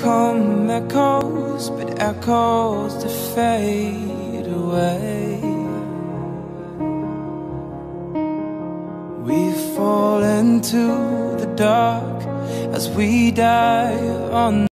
come echoes, but echoes to fade away. We fall into the dark as we die on